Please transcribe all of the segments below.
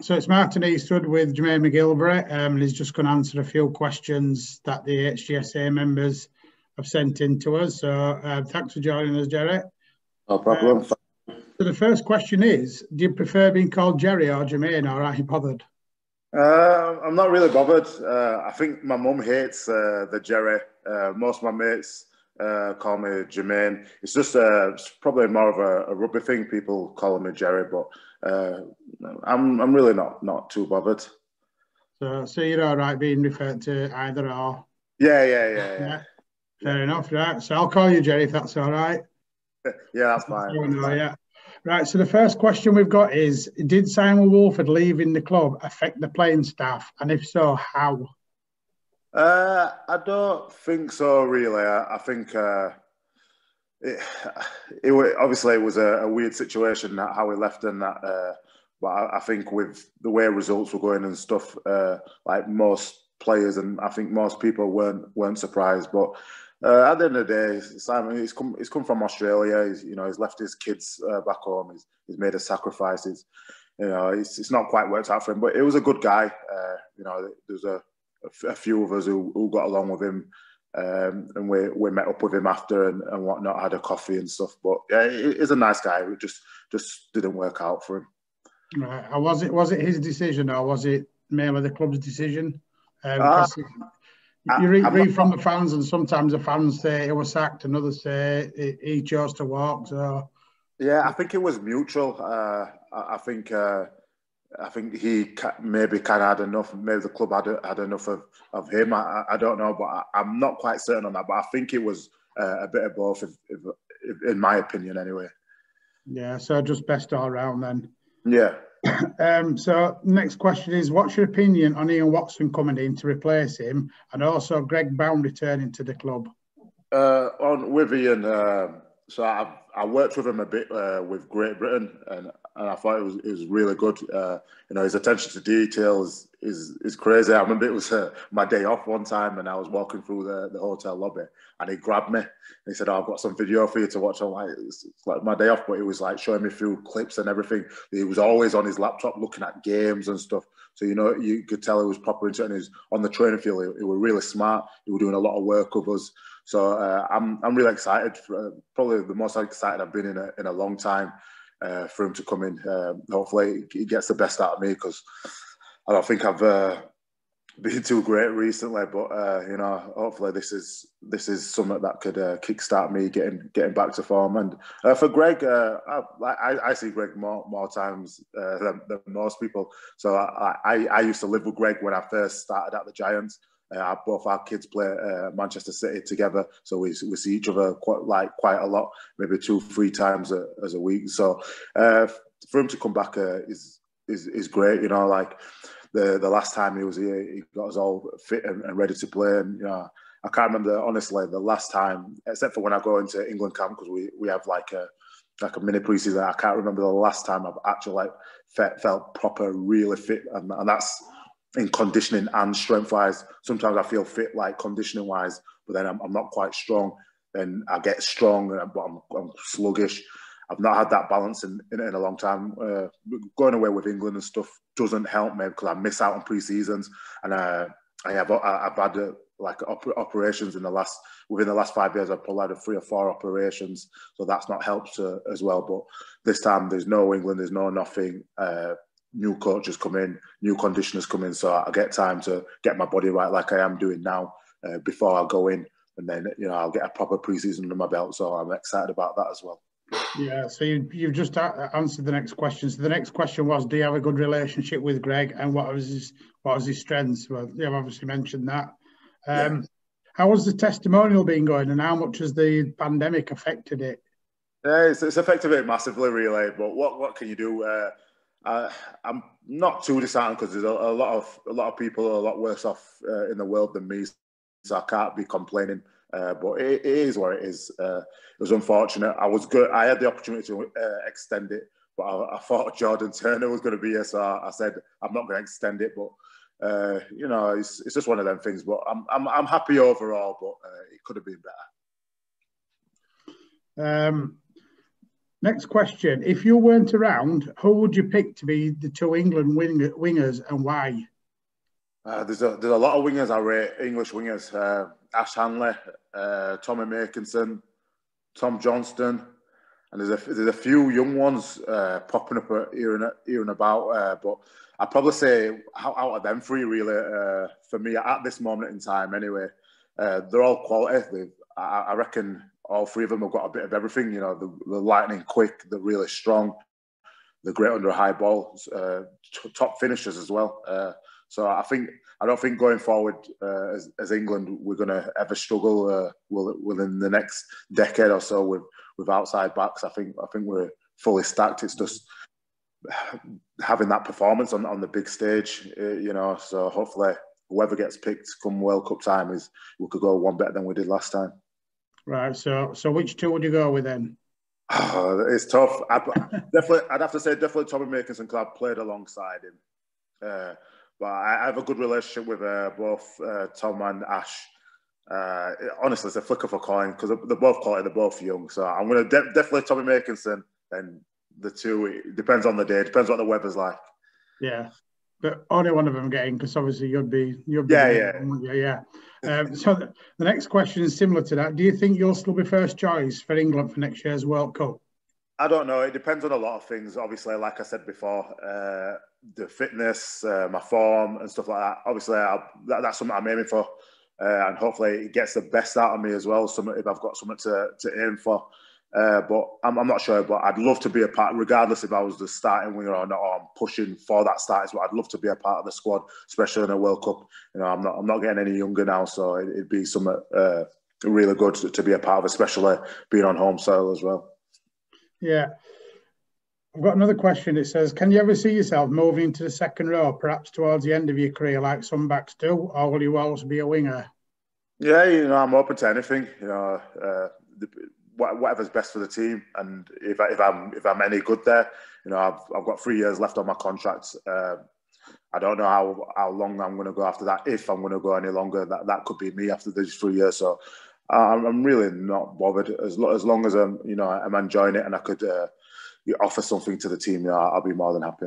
so it's Martin Eastwood with Jermaine McGillvary, um, and he's just going to answer a few questions that the HGSA members have sent in to us. So uh, thanks for joining us, Jerry. No problem. Um, so the first question is, do you prefer being called Jerry or Jermaine, or are you bothered? Uh, I'm not really bothered. Uh, I think my mum hates uh, the Jerry. Uh, most of my mates uh, call me Jermaine. It's just uh, it's probably more of a, a, rugby thing. People calling me Jerry, but I'm I'm really not not too bothered. So, so you're all right being referred to either or. Yeah, yeah, yeah, yeah. yeah. Fair enough, right? So I'll call you Jerry if that's all right. yeah, that's fine. Know, yeah. Right. So the first question we've got is: Did Simon Woolford leaving the club affect the playing staff, and if so, how? Uh, I don't think so. Really, I, I think uh, it, it. Obviously, it was a, a weird situation that how we left and that. Uh, but I, I, think with the way results were going and stuff, uh, like most players and I think most people weren't weren't surprised. But uh, at the end of the day, Simon, he's come, he's come from Australia. He's, you know, he's left his kids uh, back home. He's, he's made his sacrifices. You know, it's, it's not quite worked out for him, but it was a good guy. Uh, you know, there's a, a few of us who, who got along with him, um, and we, we met up with him after and, and whatnot, had a coffee and stuff. But yeah, he's a nice guy. It just just didn't work out for him. Right. Was it was it his decision or was it mainly the club's decision? Um, uh, you read, read from the fans, and sometimes the fans say he was sacked, and others say he chose to walk. So, yeah, I think it was mutual. Uh, I think uh, I think he maybe kind of had enough. Maybe the club had had enough of, of him. I, I don't know, but I, am not quite certain on that. But I think it was uh, a bit of both, if, if, if, in my opinion, anyway. Yeah, so just best all round then. Yeah. Um, so next question is, what's your opinion on Ian Watson coming in to replace him, and also Greg Brown returning to the club? Uh, on with Ian, uh, so I I worked with him a bit uh, with Great Britain, and, and I thought it was it was really good. Uh, you know, his attention to details is is crazy. I remember it was uh, my day off one time, and I was walking through the, the hotel lobby, and he grabbed me. he said, oh, "I've got some video for you to watch." I'm like, it's, it's, like my day off, but he was like showing me through clips and everything. He was always on his laptop looking at games and stuff. So you know, you could tell he was proper into it. And he was on the training field. He, he was really smart. He was doing a lot of work with us. So uh, I'm I'm really excited. For, uh, probably the most excited I've been in a in a long time uh, for him to come in. Um, hopefully, he gets the best out of me because I don't think I've uh, been too great recently. But uh, you know, hopefully, this is this is something that could uh, kickstart me getting getting back to form. And uh, for Greg, uh, I, I, see Greg more more times uh, than, than, most people. So I, I, I used to live with Greg when I first started at the Giants. Uh, both our kids play uh, Manchester City together, so we, we see each other quite like quite a lot, maybe two, three times a, as a week. So uh, for him to come back uh, is is is great. You know, like the the last time he was here, he got us all fit and, and ready to play. And you know, I can't remember honestly the last time, except for when I go into England camp because we we have like a like a mini preseason. I can't remember the last time I've actually like felt, felt proper, really fit, and, and that's in conditioning and strength wise. Sometimes I feel fit, like conditioning wise, but then I'm, I'm not quite strong. Then I get strong, but I'm, I'm sluggish. I've not had that balance in, in, in a long time. Uh, going away with England and stuff doesn't help me because I miss out on pre seasons, and uh, I have I've had uh, like op- operations in the last within the last five years. I've probably had three or four operations, so that's not helped uh, as well. But this time there's no England, there's no nothing. New coaches come in, new conditioners come in, so I get time to get my body right, like I am doing now, uh, before I go in, and then you know I'll get a proper preseason under my belt. So I'm excited about that as well. Yeah, so you, you've just answered the next question. So the next question was, do you have a good relationship with Greg, and what was his what was his strengths? Well, you've obviously mentioned that. Um, yeah. How has the testimonial been going, and how much has the pandemic affected it? Yeah, it's, it's affected it massively, really. But what what can you do? Uh, uh, I'm not too disheartened because there's a, a, lot of a lot of people are a lot worse off uh, in the world than me, so I can't be complaining. Uh, but it, it is what it is. Uh, it was unfortunate. I was good. I had the opportunity to uh, extend it, but I, I, thought Jordan Turner was going to be here, so I, I said I'm not going to extend it. But uh, you know, it's, it's just one of them things. But I'm I'm, I'm happy overall. But it could have been better. Um, Next question. If you weren't around, who would you pick to be the two England wing, wingers and why? Uh, there's, a, there's a lot of wingers I rate, English wingers. Uh, Ash Handley, uh, Tommy Makinson, Tom Johnstone, and there's a, there's a few young ones uh, popping up here and, here and about. Uh, but I'd probably say out, of them three, really, uh, for me at this moment in time anyway, they're all quality. I, I reckon all three of them have got a bit of everything. You know, the, the lightning quick, the really strong, the great under high ball, uh, top finishers as well. Uh, so I think I don't think going forward uh, as, as, England we're going to ever struggle uh, within the next decade or so with with outside backs. I think I think we're fully stacked. It's just having that performance on on the big stage, uh, you know. So hopefully whoever gets picked come World Cup time is we could go one better than we did last time. Right. So, so which two would you go with then? Oh, it's tough. I'd, definitely, I'd have to say definitely Tommy Makinson because I've played alongside him. Uh, but I, I, have a good relationship with uh, both uh, Tom and Ash. Uh, honestly, it's a flick of a coin because they're both quality, they're both young. So I'm going to de- definitely Tommy Makinson. and the two, it depends on the day, it depends what the weather's like. Yeah, but only one of them getting because obviously you'd be you'd be yeah yeah yeah yeah. Um, so the, the, next question is similar to that. Do you think you'll still be first choice for England for next year's World Cup? I don't know. It depends on a lot of things. Obviously, like I said before, uh, the fitness, uh, my form, and stuff like that. Obviously, that, that's something I'm aiming for, uh, and hopefully, it gets the best out of me as well. Some if I've got something to, to aim for. Uh, but I'm, I'm, not sure. But I'd love to be a part, regardless if I was the starting winger or not, or I'm pushing for that starting spot. I'd love to be a part of the squad, especially in a World Cup. You know, I'm not I'm not getting any younger now, so it, would be something uh, really good to, to, be a part of, especially being on home soil as well. Yeah. I've got another question. It says, "Can you ever see yourself moving to the second row, perhaps towards the end of your career, like some backs do, or will you always be a winger?" Yeah, you know, I'm open to anything. You know, uh, the, whatever's best for the team. And if, I, if I'm if I'm any good there, you know, I've I've got three years left on my contract. Uh, I don't know how how long I'm going to go after that. If I'm going to go any longer, that that could be me after these three years. So I'm, I'm really not bothered as lo- as long as I'm you know I'm enjoying it and I could uh, offer something to the team. You know, I'll be more than happy.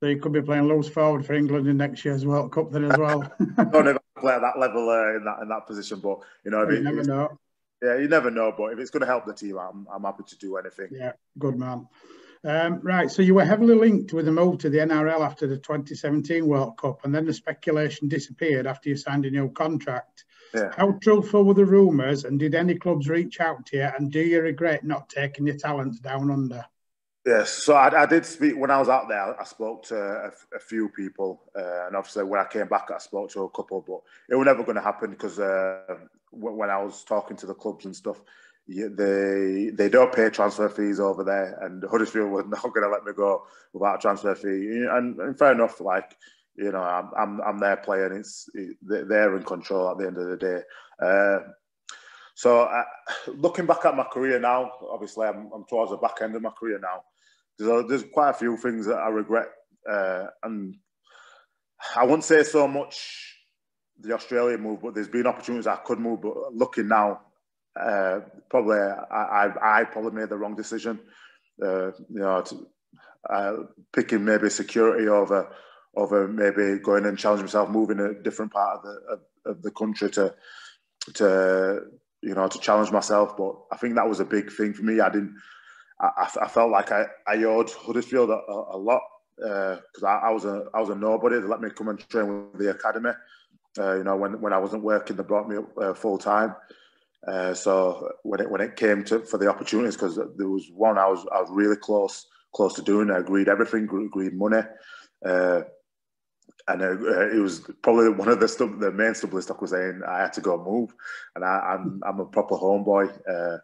So you could be playing loose forward for England in next year's World Cup then as well. I don't ever play at that level uh, in that in that position, but you know, you never know yeah, you never know, but if it's going to help the team, I'm, I'm happy to do anything. Yeah, good man. Um, right, so you were heavily linked with a move to the NRL after the 2017 World Cup, and then the speculation disappeared after you signed a new contract. Yeah. How truthful were the rumours, and did any clubs reach out to you? And do you regret not taking your talents down under? Yes, so I, I, did speak when I was out there. I spoke to a, a few people, uh, and obviously when I came back, I spoke to a couple. But it was never going to happen because uh, when I was talking to the clubs and stuff, they they don't pay transfer fees over there, and Huddersfield was not going to let me go without a transfer fee. And, and fair enough, like you know, I'm I'm, I'm their player, and it's it, they're in control at the end of the day. Uh, so uh, looking back at my career now, obviously I'm, I'm towards the back end of my career now there's, there's quite a few things that I regret, uh, and I wouldn't say so much the Australian move, but there's been opportunities I could move. But looking now, uh, probably I, I, I, probably made the wrong decision. Uh, you know, to, uh, picking maybe security over over maybe going and challenging myself, moving a different part of the of, of the country to to you know to challenge myself. But I think that was a big thing for me. I didn't I, I felt like I, I owed Huddersfield a, a, a lot because uh, I, I, was a I was a nobody. They let me come and train with the academy. Uh, you know, when, when I wasn't working, they brought me up uh, full time. Uh, so when it when it came to for the opportunities, because there was one I was I was really close close to doing. I agreed everything, agreed money, uh, and uh, it was probably one of the stu- the main stumbling stock was saying I had to go move, and I, am I'm, I'm a proper homeboy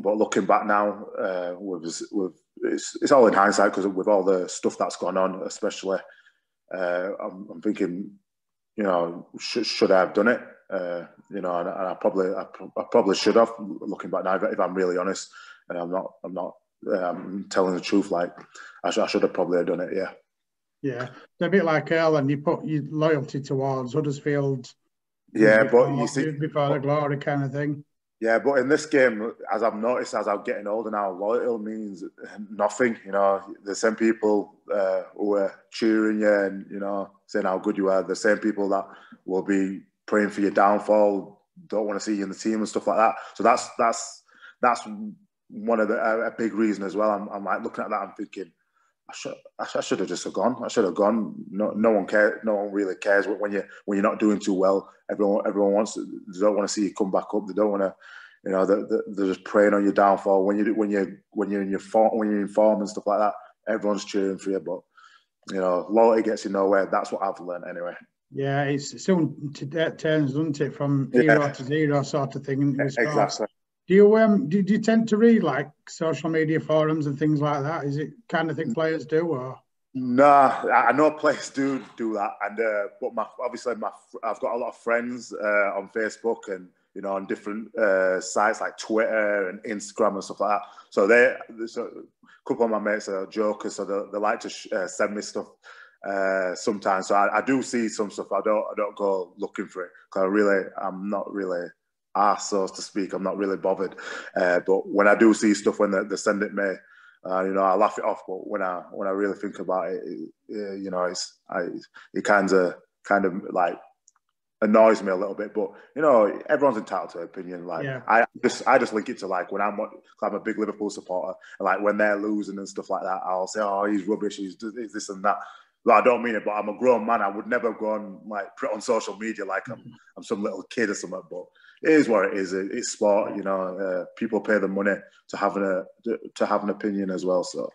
but looking back now, uh, with, with it's, it's all in hindsight because with all the stuff that's gone on, especially, uh, I'm, I'm, thinking, you know, should, should I have done it? Uh, you know, and, and I probably, I, I, probably should have. Looking back now, if I'm really honest, and I'm not, I'm not, I'm telling the truth. Like I, sh- I should have probably done it. Yeah. Yeah, a bit like Ellen. You put your loyalty towards Huddersfield. Yeah, but you see, before the glory kind of thing Yeah, but in this game, as I've noticed, as I'm getting older now, loyal means nothing. You know, the same people uh, who are cheering you and you know saying how good you are, the same people that will be praying for your downfall, don't want to see you in the team and stuff like that. So that's that's that's one of the a, big reason as well. I'm, I'm like looking at that, I'm thinking. I should, I should have just gone. I should have gone. No, no one cares. No one really cares when you when you're not doing too well. Everyone, everyone wants. They don't want to see you come back up. They don't want to you know, they're, they're just preying on your downfall when you when you when you're in your form when you're in form and stuff like that. Everyone's cheering for you, but you know, loyalty gets you nowhere. That's what I've learned anyway. Yeah, it's still to that turns, doesn't it, from yeah. to zero sort of thing. Exactly. Do you um do, do you tend to read like social media forums and things like that? Is it kind of thing mm. players do or? Nah, I know players do do that, and uh, but my obviously my I've got a lot of friends uh, on Facebook and you know, on different uh, sites like Twitter and Instagram and stuff like that. So they, so a couple of my mates are jokers, so they, they like to sh- uh, send me stuff uh, sometimes. So I, I, do see some stuff. I don't, I don't go looking for it because I really, I'm not really asked, so to speak. I'm not really bothered. Uh, but when I do see stuff when they, they send it me, uh, you know, I laugh it off. But when I when I really think about it, it, you know, it's I, it kind of kind of like annoys me a little bit. But you know, everyone's entitled to opinion. Like yeah. I just I just link it to like when I'm I'm a big Liverpool supporter, and like when they're losing and stuff like that, I'll say, oh, he's rubbish, he's, this and that. Like, I don't mean it, but I'm a grown man. I would never go on like put on social media like I'm I'm some little kid or something. But it is what it is. It's sport, you know. Uh, people pay the money to have an to have an opinion as well. So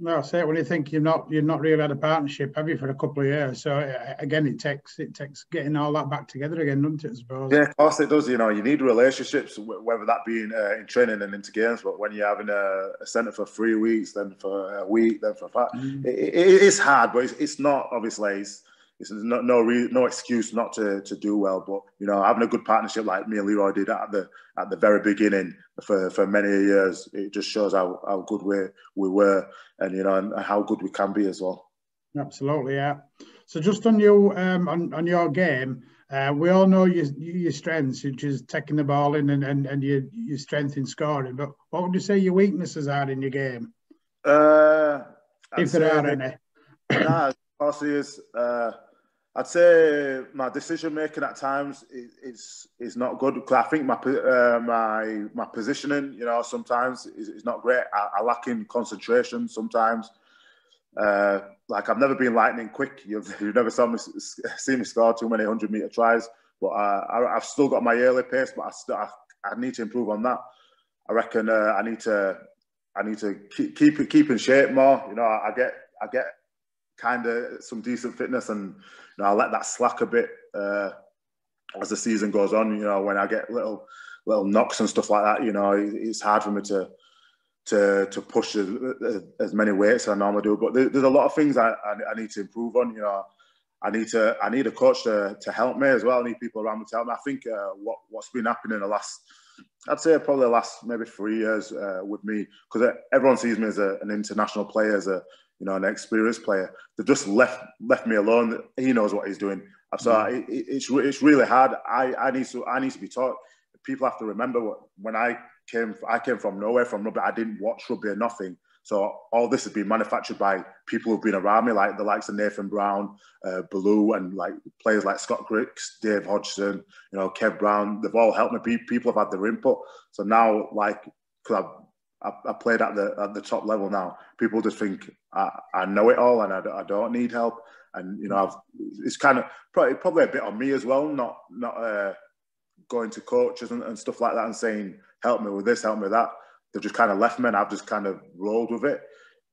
no, I say when you think you're not you're not really had a partnership, have you, for a couple of years? So again, it takes it takes getting all that back together again, doesn't it? I suppose. Yeah, of course it does. You know, you need relationships, whether that be in, uh, in training and into games. But when you're having a, a centre for three weeks, then for a week, then for five, mm. it, it, it's hard. But it's, it's not obviously. It's, it's no no, re, no excuse not to, to do well. But you know, having a good partnership like me and Leroy did at the at the very beginning for, for many years, it just shows how, how good we we were, and you know, and how good we can be as well. Absolutely, yeah. So just on your um, on, on your game, uh, we all know your your strengths, which is taking the ball in and, and, and your your strength in scoring. But what would you say your weaknesses are in your game? Uh, if there are any. Nah, is uh, I'd say my decision making at times is is, is not good. I think my uh, my my positioning, you know, sometimes is, is not great. I, I, lack in concentration sometimes. Uh, like I've never been lightning quick. You've, you've never saw me see me score too many hundred meter tries. But uh, I, have still got my early pace, but I still I, I need to improve on that. I reckon uh, I need to I need to keep keep keep in shape more. You know, I, I get I get kind of some decent fitness, and you know, I let that slack a bit uh, as the season goes on. You know, when I get little little knocks and stuff like that, you know, it's hard for me to to to push as, as many weights as I normally do. But there's a lot of things I, I, I need to improve on. You know, I need to I need a coach to, to help me as well. I need people around me to help me. I think uh, what what's been happening in the last I'd say probably the last maybe three years uh, with me because everyone sees me as a, an international player, as a you know, an experienced player. They've just left left me alone. He knows what he's doing. So mm. it, it's it's really hard. I, I need to I need to be taught. People have to remember what, when I came I came from nowhere from rugby. I didn't watch rugby or nothing. So all this has been manufactured by people who've been around me, like the likes of Nathan Brown, uh, Bellew, and like players like Scott Grix, Dave Hodgson, you know, Kev Brown. They've all helped me. People have had their input. So now, like, because I've I, I, played at the at the top level now. People just think I, I know it all and I, I don't need help. And you know, I've, it's kind of probably, probably a bit on me as well, not not uh, going to coaches and, and, stuff like that and saying, "Help me with this, help me with that." They've just kind of left me, and I've just kind of rolled with it.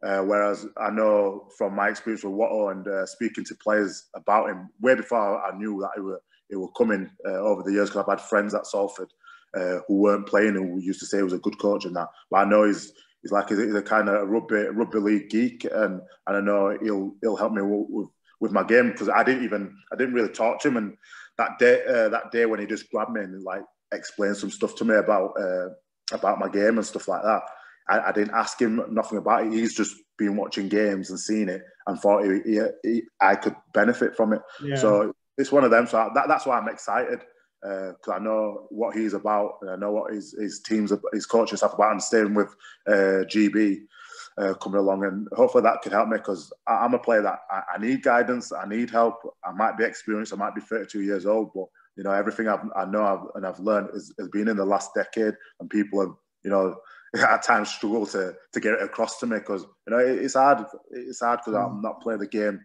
Uh, whereas I know from my experience with Watto and uh, speaking to players about him way before I knew that he were, he were coming uh, over the years, because I've had friends at Salford uh, who weren't playing and who used to say he was a good coach and that. But I know he's he's like he's a kind of rugby rugby league geek, and and I know he'll he'll help me with with my game because I didn't even I didn't really talk to him. And that day uh, that day when he just grabbed me and like explained some stuff to me about uh, about my game and stuff like that. I, I, didn't ask him nothing about it. He's just been watching games and seeing it and thought he, he, he, I could benefit from it. Yeah. So it's one of them. So that, that's why I'm excited because uh, I know what he's about and I know what his, his teams, his coaches have about, and staying with uh, GB uh, coming along, and hopefully that could help me because I'm a player that I, I, need guidance, I need help. I might be experienced, I might be 32 years old, but you know everything I've, i know I've, and I've learned has, has been in the last decade, and people have you know at times struggle to to get it across to me because you know it, it's hard. It's hard because mm. I'm not playing the game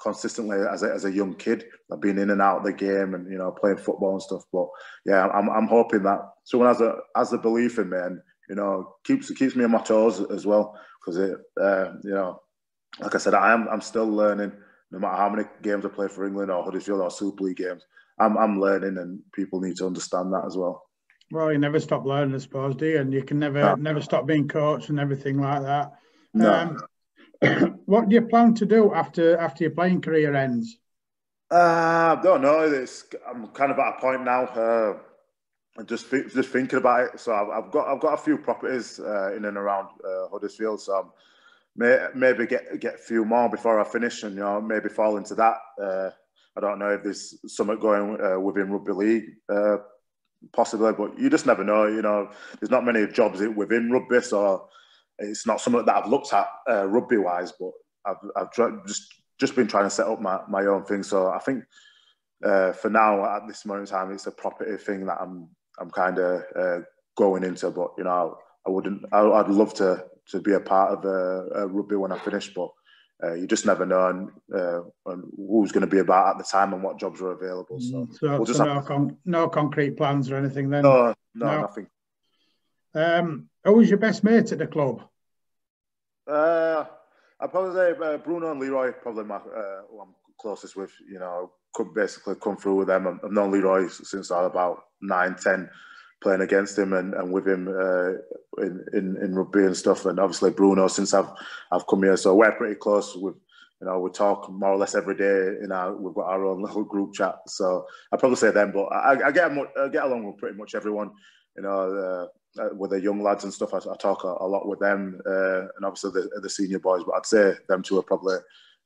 consistently as a, as a young kid. I've been in and out of the game and you know playing football and stuff. But yeah, I'm I'm hoping that someone has a has a belief in me and you know keeps keeps me on my toes as well because it uh, you know like I said I am I'm still learning. No matter how many games I play for England or Huddersfield or Super League games, I'm I'm learning and people need to understand that as well. Well, you never stop learning, I suppose, do you? And you can never no. never stop being coached and everything like that. No. Um, what do you plan to do after after your playing career ends? Uh, I don't know. It's, I'm kind of at a point now. Uh, just just thinking about it. So I've, I've, got I've got a few properties uh, in and around uh, Huddersfield. So I'm may, maybe get get a few more before I finish, and you know maybe fall into that. Uh, I don't know if there's something going uh, within rugby league, uh, possibly, but you just never know. You know, there's not many jobs within rugby, so it's not something that I've looked at uh, rugby wise, but I've, I've just just been trying to set up my, my own thing. So I think uh, for now, at this moment in time, it's a property thing that I'm I'm kind of uh, going into. But you know, I, I wouldn't. I, would love to to be a part of uh, rugby when I finish, but. Uh, you just never know and, uh, and who's going to be about at the time and what jobs are available. So, mm, so, we'll so no, con- no concrete plans or anything then? No, no, no. nothing. Um, who was your best mate at the club? Uh, I'd probably say uh, Bruno and Leroy, probably my uh, who I'm closest with. You know, could basically come through with them. I've known Leroy since I was about nine, ten, playing against him and, and with him uh, in, in in rugby and stuff. And obviously Bruno since I've I've come here, so we're pretty close with. You know, we talk more or less every day. In our, we've got our own little group chat. So I probably say them, but I, I get I get along with pretty much everyone. You know, uh, with the young lads and stuff, I, I talk a, a, lot with them, uh, and obviously the, the senior boys. But I'd say them two are probably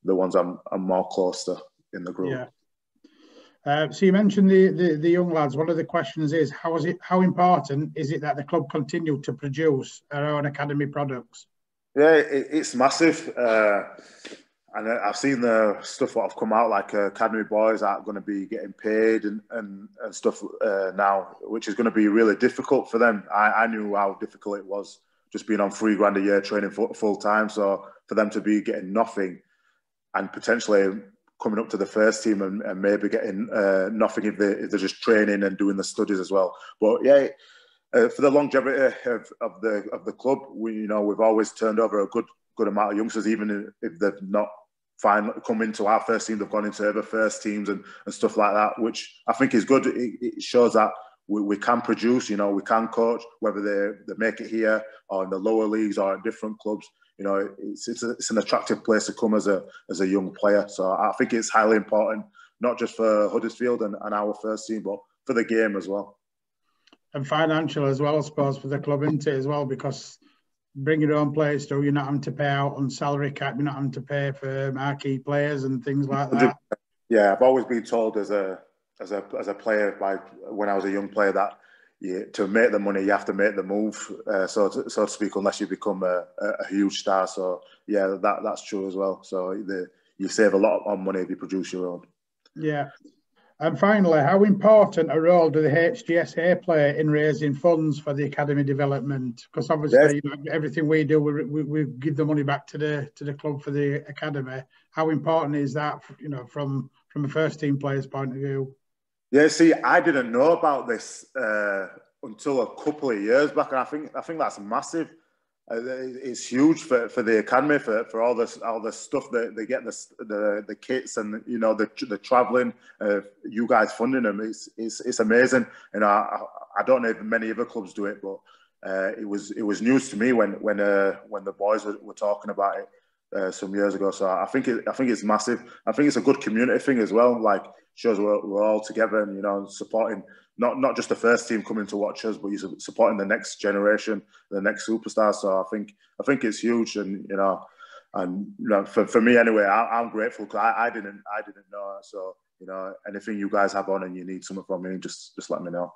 the ones I'm I'm more close to in the group. Yeah. Uh, so you mentioned the, the, the young lads. One of the questions is how is it how important is it that the club continue to produce their own academy products? Yeah, it, it's massive. Uh, and I've seen the stuff that have come out, like uh, academy boys aren't going to be getting paid and and, and stuff uh, now, which is going to be really difficult for them. I, I knew how difficult it was just being on three grand a year training full, full time. So for them to be getting nothing and potentially coming up to the first team and, and maybe getting uh, nothing if, they, they're just training and doing the studies as well. But yeah, uh, for the longevity of, of the of the club, we you know we've always turned over a good good amount of youngsters, even if they've not find come into our first team, they've gone into other first teams and, and stuff like that, which I think is good. It, it shows that we, we, can produce, you know, we can coach, whether they, they make it here or in the lower leagues or at different clubs. You know, it's, it's, a, it's an attractive place to come as a as a young player. So I think it's highly important, not just for Huddersfield and, and our first team, but for the game as well. And financial as well, I suppose, for the club, isn't it, as well? Because bring your own players through. You're not having to pay out on salary cap. You're not having to pay for marquee players and things like that. Yeah, I've always been told as a as a as a player, like when I was a young player, that you, to make the money, you have to make the move, uh, so to, so to speak, unless you become a, a, huge star. So yeah, that that's true as well. So the, you save a lot on money if you produce your own. Yeah, and finally, how important a role do the HGSA play in raising funds for the academy development? Because obviously, you know, everything we do, we, we, we, give the money back to the to the club for the academy. How important is that, you know, from from a first team player's point of view? Yeah, see, I didn't know about this uh, until a couple of years back, and I think I think that's massive. Uh, it's huge for, for the academy for, for all this all the stuff that they get the, the the kits and you know the the traveling uh, you guys funding them. It's it's, it's amazing. And I, I don't know if many other clubs do it but uh, it was it was news to me when when uh, when the boys were, were talking about it uh, some years ago. So I think it, I think it's massive. I think it's a good community thing as well. Like shows we're, we're all together and you know supporting not not just the first team coming to watch us, but you're supporting the next generation, the next superstar. So I think I think it's huge, and you know, and you know, for, for me anyway, I, am grateful because I, I didn't I didn't know. So you know, anything you guys have on and you need something from me, just just let me know.